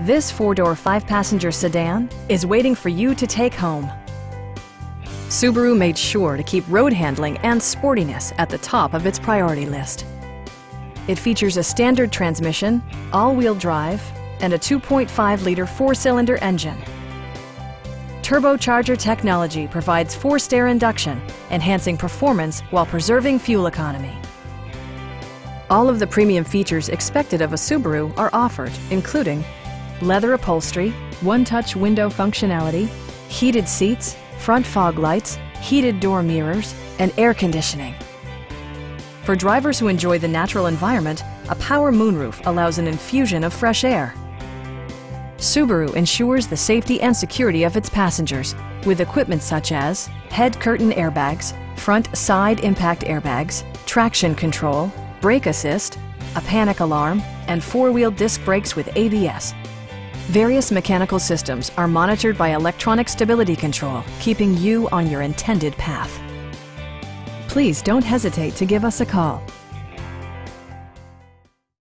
This four-door, five-passenger sedan is waiting for you to take home. Subaru made sure to keep road handling and sportiness at the top of its priority list. It features a standard transmission, all-wheel drive, and a 2.5-liter four-cylinder engine. Turbocharger technology provides forced air induction, enhancing performance while preserving fuel economy. All of the premium features expected of a Subaru are offered, including leather upholstery, one-touch window functionality, heated seats, front fog lights, heated door mirrors, and air conditioning. For drivers who enjoy the natural environment, a power moonroof allows an infusion of fresh air. Subaru ensures the safety and security of its passengers with equipment such as head curtain airbags, front side impact airbags, traction control, brake assist, a panic alarm, and four-wheel disc brakes with ABS. Various mechanical systems are monitored by electronic stability control, keeping you on your intended path. Please don't hesitate to give us a call.